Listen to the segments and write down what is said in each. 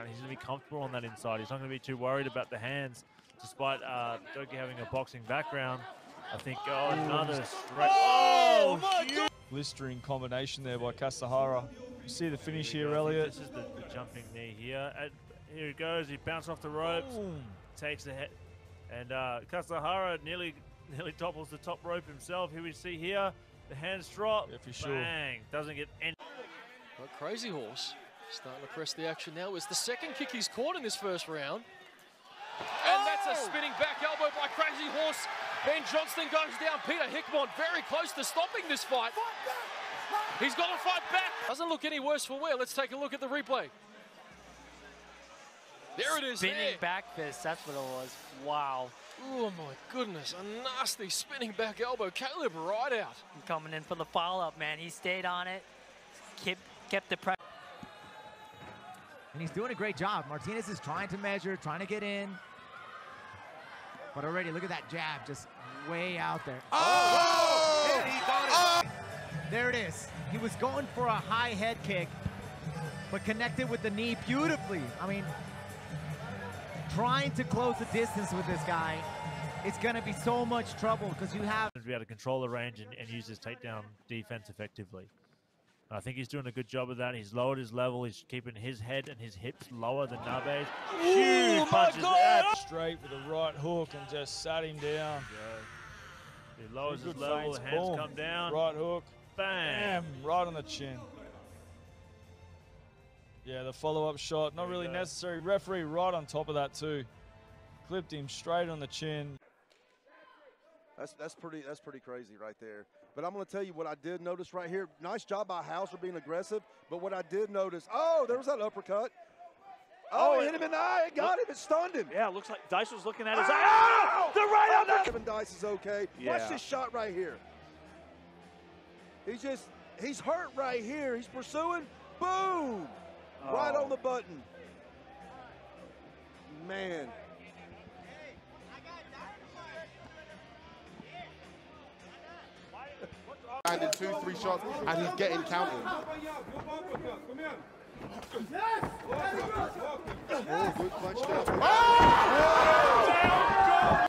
background. He's going to be comfortable on that inside. He's not going to be too worried about the hands, despite uh, Doki having a boxing background. I think, oh, another straight. Oh, huge. Blistering combination there by Kasahara. You see the finish here, Elliot. This is the, the jumping knee here. And here he goes. He bounced off the ropes, Boom. takes the head. And uh, Kasahara nearly nearly topples the top rope himself. Here we see here, the hands drop. Yeah, for sure. Bang. Doesn't get any. But Crazy Horse starting to press the action now. It's the second kick he's caught in this first round. And that's a spinning back elbow by Crazy Horse. Ben Johnston goes down. Peter Hickmott very close to stopping this fight. He's got to fight back. Doesn't look any worse for wear. Let's take a look at the replay. There it is. Spinning there. back fist, that's what it was. Wow. Oh my goodness, a nasty spinning back elbow. Caleb right out. Coming in for the follow-up, man. He stayed on it, kept, kept the pressure. And he's doing a great job. Martinez is trying to measure, trying to get in. But already, look at that jab, just way out there. Oh! Oh! oh! There it is. He was going for a high head kick, but connected with the knee beautifully. I mean, trying to close the distance with this guy, it's going to be so much trouble because you have to be able to control the range and, and use his takedown defense effectively. I think he's doing a good job of that. He's lowered his level. He's keeping his head and his hips lower than Nabe's. Huge punches. Ab- Straight with a right hook and just sat him down. He lowers his level. feints, Hands boom. come down. Right hook. Bang. Bam, right on the chin. Yeah, the follow-up shot, not really go. necessary. Referee right on top of that too. Clipped him straight on the chin. That's that's pretty that's pretty crazy right there. But I'm going to tell you what I did notice right here. Nice job by Hauser being aggressive. But what I did notice, oh, there was that uppercut. Oh, Oh, hit him in the eye. It got him. It stunned him. Yeah, looks like Dice was looking at his Ow! eye. Oh! The right Oh, uppercut. Kevin Dice is okay. Yeah. Watch this shot right here. He's just he's hurt right here. He's pursuing. Boom! Right Oh. on the button. Man. Landed two, three shots, and he's getting counted. Oh, good punch there.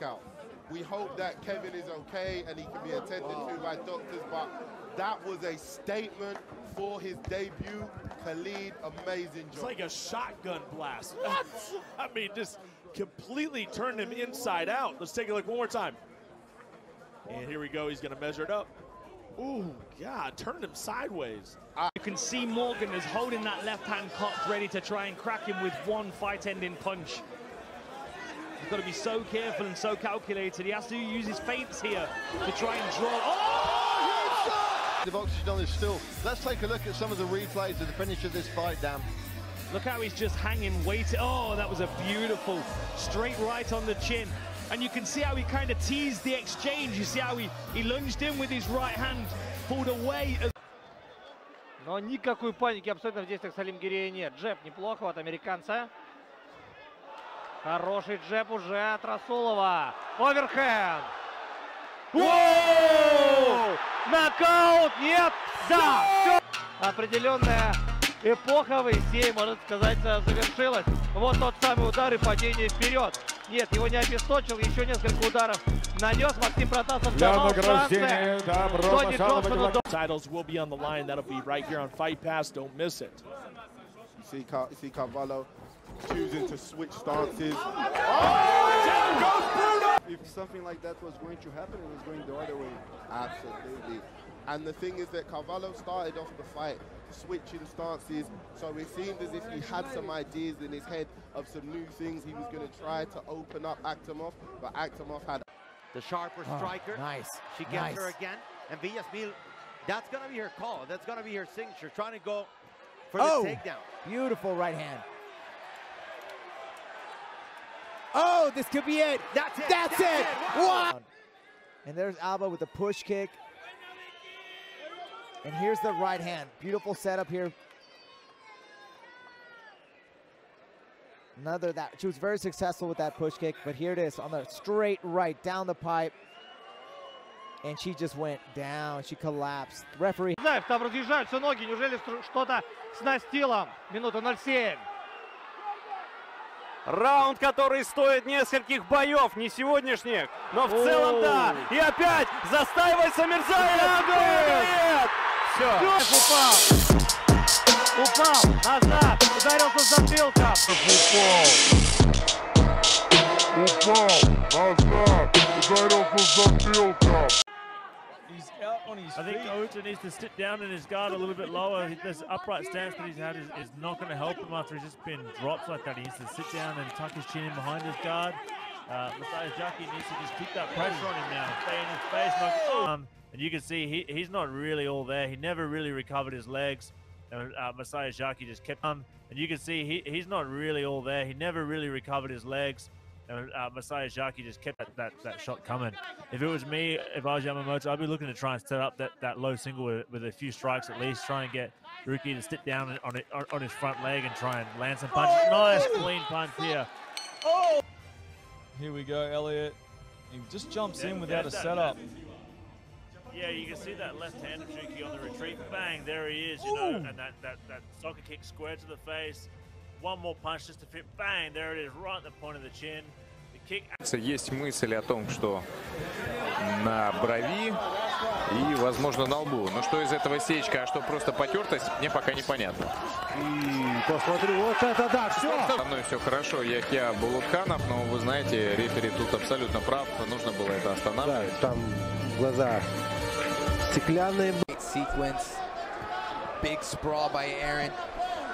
Out. We hope that Kevin is okay and he can be attended to by doctors, but that was a statement for his debut. Khalid, amazing job. It's like a shotgun blast. What? I mean, just completely turned him inside out. Let's take a look one more time. And here we go. He's going to measure it up. Ooh, God, turned him sideways. Uh, you can see Morgan is holding that left hand cocked, ready to try and crack him with one fight ending punch. He's got to be so careful and so calculated. He has to use his feints here to try and draw. Oh! The oxygen on is still. Let's take a look at some of the replays of the finish of this fight, Dan. Look how he's just hanging, waiting. Oh, that was a beautiful straight right on the chin. And you can see how he kind of teased the exchange. You see how he, he lunged in with his right hand, pulled away. Но никакой паники абсолютно в действиях Салим Гирея нет. Джеб неплохо от американца. Хороший джеб уже от Расулова. Оверхенд. Нокаут! Нет! Да! Все! Определенная эпоха в ACA, можно сказать, завершилась. Вот тот самый удар и падение вперед. Нет, его не обесточил. Еще несколько ударов нанес Максим Протасов. Канал Франция. Тони Джонсону Titles will be on the line. That'll be right here on Fight Pass. Don't miss it. You see, Car- you see Carvalho choosing to switch stances. If something like that was going to happen, it was going the other way. Absolutely. And the thing is that Carvalho started off the fight switching stances, so it seemed as if he had some ideas in his head of some new things he was going to try to open up Aktamov, but Aktamov had The sharper Oh, striker. nice, She gets her again. And Villasmil, that's going to be her call. That's going to be her signature. Trying to go for the Oh, takedown. beautiful right hand. Oh, this could be it. That's it. That's, That's it. it. Wow. And there's Alba with a push kick. And here's the right hand. Beautiful setup here. Another that she was very successful with that push kick, but here it is on the straight right down the pipe. And she just went down. She collapsed. Referee Знаев, там разъезжаются ноги. Неужели что-то с настилом? Минута 07. Раунд, который стоит нескольких боев, не сегодняшних, но в целом да. И опять застаивается Мирзаев. Нет! Все. Упал! Упал! Назад! Ударился затылком! Упал! Назад! Ударился затылком! He's out on his I think feet. Ota needs to sit down in his guard a little bit lower. He- This upright stance that he's had is, is not going to help him after he's just been dropped like that. He needs to sit down and tuck his chin in behind his guard. Uh, Matthias Jackie needs to just keep that pressure on him now. Stay in his face. Not, um, and you can see he, he's not really all there. He never really recovered his legs. And uh, Messiah Jackie just kept on. And you can see he, he's not really all there. He never really recovered his legs. And uh, Messiah Jackie just kept that, that, that shot coming. If it was me, if I was Yamamoto, I'd be looking to try and set up that, that low single with, with a few strikes at least. Try and get Ruki to sit down on it on, on his front leg and try and land some punches. Nice clean punch here. Oh! Here we go, Elliot. He just jumps Yeah, in without a that- setup. Yeah, you can see that left hand of Shuki on the retreat. Bang, there he is, you know, and that, that, that soccer kick square to the face. One more punch just to fit. Bang, there it is, right at the point of the chin. Есть мысль о том, что на брови и, возможно, на лбу. Но что из этого сечка, а что просто потертость, мне пока непонятно. И посмотри, вот это да, все! Со мной все хорошо, я Киа Булутханов, но вы знаете, рефери тут абсолютно прав, нужно было это останавливать. Там глаза стеклянные. Sequence. Big sprawl by Aaron.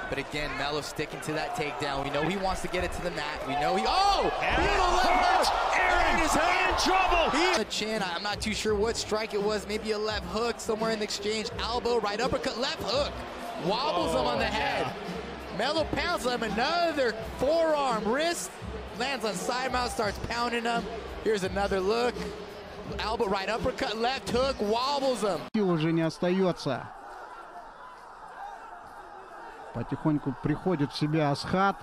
But again, Melo sticking to that takedown. We know he wants to get it to the mat. We know he. Oh! Aaron is in trouble! The chin. I'm not too sure what strike it was. Maybe a left hook somewhere in the exchange. Elbow, right uppercut, left hook. Wobbles him on the head. Melo pounds him. Another forearm, wrist. Lands on side mount, starts pounding him. Here's another look. Elbow, right uppercut, left hook, wobbles him. Уже не остается. Потихоньку приходит в себя Асхат.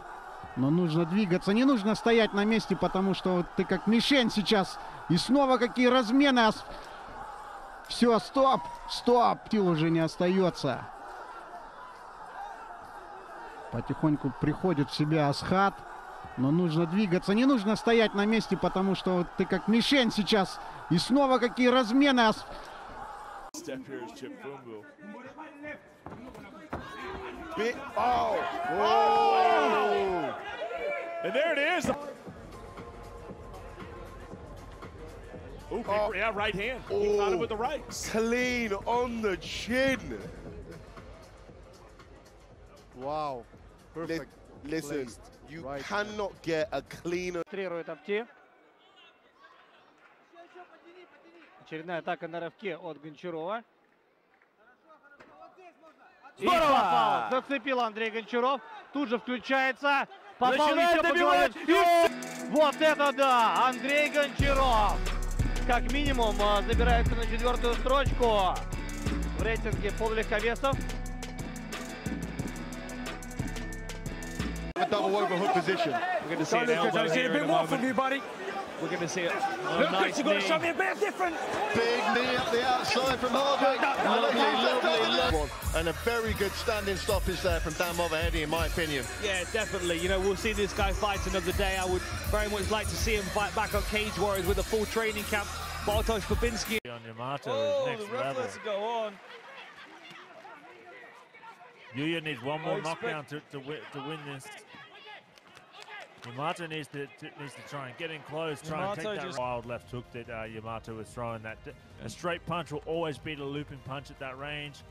Но нужно двигаться, не нужно стоять на месте, потому что ты как мишень сейчас. И снова какие размены. Все, стоп, стоп, сил уже не остается. Потихоньку приходит в себя Асхат. Но нужно двигаться, не нужно стоять на месте, потому что вот ты как мишень сейчас. И снова какие размены. Ас... Step here is Chip Fungu. Bit. Oh. Oh! And there it is. Ooh, kick- Oh. yeah, right hand. He caught it with the right. Clean on the chin. Wow. Perfect. listen, placed you right cannot get a cleaner. Апти. Очередная атака на рывке от Гончарова. И попал. Зацепил Андрей Гончаров. Тут же включается. Попал Начинает добивать. И- Вот это да! Андрей Гончаров. Как минимум а, забирается на четвертую строчку в рейтинге полулегковесов. A double overhook position. We're going to see an elbow here in a moment. buddy. We're going to see it. Oh, Look, nice you've got to show me a bit different. Big knee up the outside from Harvick. Lovely, lovely, lovely. And a very good standing stoppage there from Dan Movahedi, in my opinion. Yeah, definitely. You know, we'll see this guy fight another day. I would very much like to see him fight back on Cage Warriors with a full training camp. Bartosz Babinski. On Yamato Oh, is the next level. lets it go on. Yuya needs one more knockdown to, to, win, to win this. Yamato needs to, to needs to try and get in close, try and take that wild left hook that uh, Yamato was throwing. That a straight punch will always beat a looping punch at that range.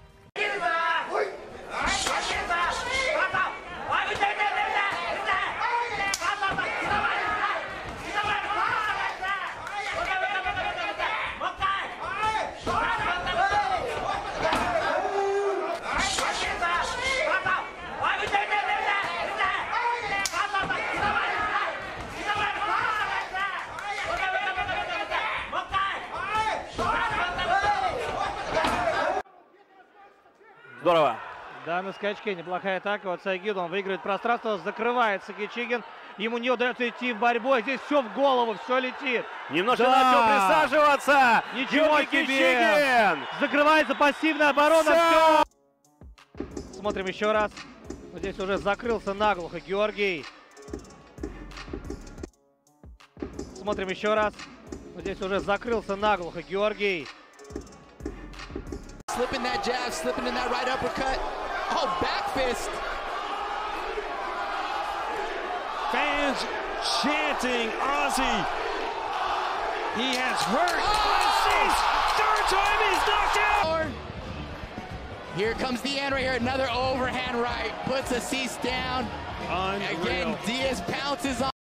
Здорово. Да, на скачке неплохая атака от Сайгида. Он выигрывает пространство, закрывается Кичигин. Ему не удается идти в борьбу. а Здесь все в голову, все летит. Немножко Да. начал присаживаться. Ничего себе! Кичигин. Закрывается пассивная оборона. Всё. Всё. Смотрим еще раз. Вот Здесь уже закрылся наглухо Георгий. Смотрим еще раз. Вот Здесь уже закрылся наглухо Георгий. Slipping that jab, slipping in that right uppercut. Oh, back fist. Fans chanting Ozzy. He has hurt. Oh! Third time he's knocked out. Here comes the end right here. Another overhand right. Puts Assis down. Again, Diaz pounces on.